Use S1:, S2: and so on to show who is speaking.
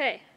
S1: Okay.